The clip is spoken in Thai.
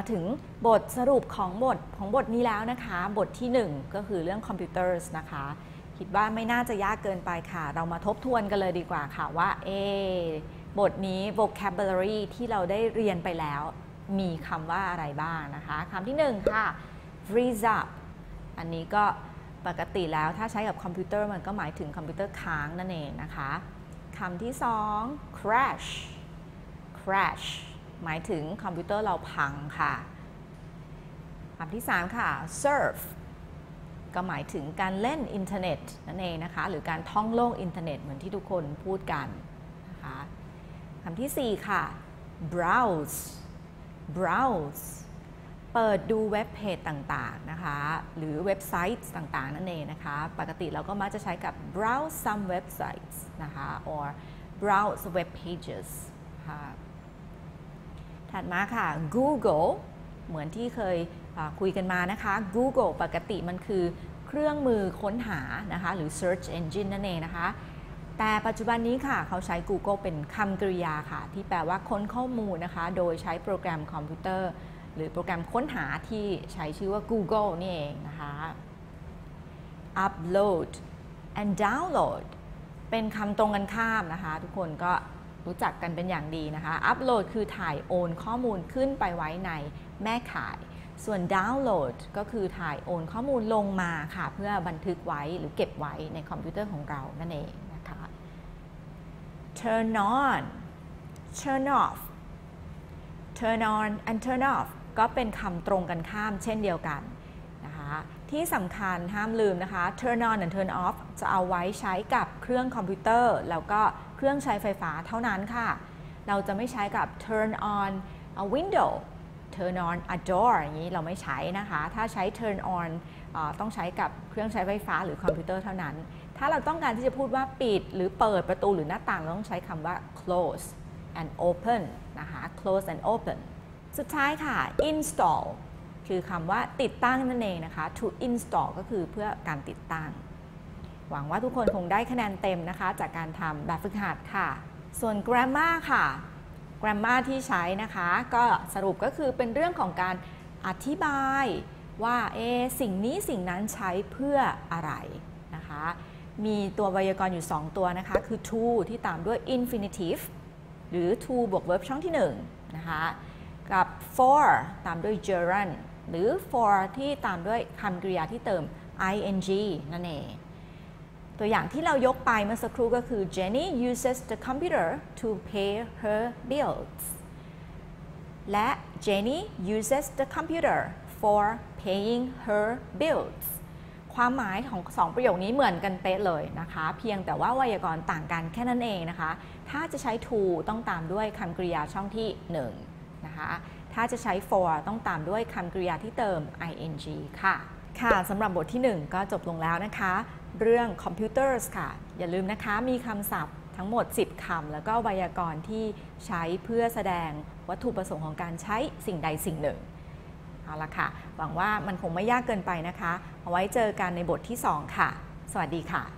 มาถึงบทสรุปของบทของบทนี้แล้วนะคะ บทที่ 1 ก็คือเรื่อง computers นะคะ คิดว่าไม่น่าจะยากเกินไปค่ะ เรามาทบทวนกันเลยดีกว่าค่ะว่าเอบทนี้ vocabulary ที่เราได้เรียนไปแล้ว มีคำว่าอะไรบ้างนะคะคำที่ 1 ค่ะ freeze up อันนี้ก็ปกติแล้วถ้าใช้กับคอมพิวเตอร์มันก็หมายถึงคอมพิวเตอร์ค้างนั่นเองนะคะคำที่ 2 crash crash หมายถึงคอมพิวเตอร์เราพังค่ะคำที่ 3 ค่ะ surf ก็หมายถึงการเล่นอินเทอร์เน็ตนั่นเองนะคะ หรือการท่องโลกอินเทอร์เน็ตเหมือนที่ทุกคนพูดกันนะคะคำที่ 4 ค่ะ browse browse เปิดดูเว็บเพจต่างๆนะคะ หรือเว็บไซต์ต่างๆ นั่นเองนะคะ ปกติเราก็มักจะใช้กับ browse some websites นะคะ or browse web pages ค่ะ ถัดมาค่ะ Google เหมือนที่เคยคุยกันมานะคะ Google ปกติมันคือเครื่องมือค้นหานะคะ หรือ search engine นั่นเองนะคะ แต่ปัจจุบันนี้ค่ะเขาใช้ Google เป็นคำกริยาค่ะ ที่แปลว่าค้นข้อมูลนะคะ โดยใช้โปรแกรมคอมพิวเตอร์ หรือโปรแกรมค้นหาที่ใช้ชื่อว่า Google นี่เองนะคะ upload and download เป็นคำตรงกันข้ามนะคะ ทุกคนก็ รู้จักกันเป็นอย่างดีนะคะ upload คือถ่ายโอนข้อมูลขึ้นไปไว้ในแม่ข่าย ส่วน download ก็คือถ่ายโอนข้อมูลลงมาค่ะ เพื่อบันทึกไว้หรือเก็บไว้ในคอมพิวเตอร์ของเรานั่นเองนะคะ turn on turn off turn on and turn off ก็เป็นคำตรงกันข้ามเช่นเดียวกันนะคะที่สำคัญห้ามลืมนะคะ turn on and turn off จะเอาไว้ใช้กับเครื่องคอมพิวเตอร์ แล้วก็ เครื่องใช้ไฟฟ้าเท่านั้นค่ะ เราจะไม่ใช้กับ turn on a window turn on a door อย่างนี้เราไม่ใช้นะคะ ถ้าใช้ turn on ต้องใช้กับเครื่องใช้ไฟฟ้าหรือคอมพิวเตอร์เท่านั้น ถ้าเราต้องการที่จะพูดว่าปิด หรือเปิดประตูหรือหน้าต่างเราต้องใช้คำว่า close and open นะคะ close and open สุดท้ายค่ะ install คือคำว่าติดตั้งนั่นเองนะคะ to install ก็คือเพื่อการติดตั้ง หวังว่าทุกคนคงได้คะแนนเต็มนะคะ จากการทำแบบฝึกหัดค่ะ ส่วน grammar ค่ะ grammar ที่ใช้นะคะ ก็สรุปก็คือเป็นเรื่องของการอธิบายว่าเอสิ่งนี้สิ่งนั้นใช้เพื่ออะไรนะคะ มีตัวไวยากรณ์อยู่ 2 ตัวนะคะ คือ to ที่ตามด้วย infinitive หรือ to บวก verb ช่องที่ 1 นะคะ กับ for ตามด้วย gerund หรือ for ที่ตามด้วยคำกริยาที่เติม ing นั่นเอง ตัวอย่างที่เรายกไปเมื่อสักครู่ก็คือ Jenny uses the computer to pay her bills และ Jenny uses the computer for paying her bills ความหมายของสองประโยคนี้เหมือนกันเป๊ะเลยนะคะ เพียงแต่ว่าไวยากรณ์ต่างกันแค่นั้นเองนะคะ ถ้าจะใช้ to ต้องตามด้วยคำกริยาช่องที่ 1 นะคะ ถ้าจะใช้ for ต้องตามด้วยคำกริยาที่เติม ing ค่ะ ค่ะสำหรับบทที่ 1 ก็จบลงแล้วนะคะ เรื่องคอมพิวเตอร์ค่ะ อย่าลืมนะคะมีคำศัพท์ทั้งหมด 10 คำ แล้วก็ไวยากรณ์ที่ใช้เพื่อแสดงวัตถุประสงค์ของการใช้สิ่งใดสิ่งหนึ่ง เอาละค่ะ หวังว่ามันคงไม่ยากเกินไปนะคะ เอาไว้เจอกันในบทที่ 2 ค่ะ สวัสดีค่ะ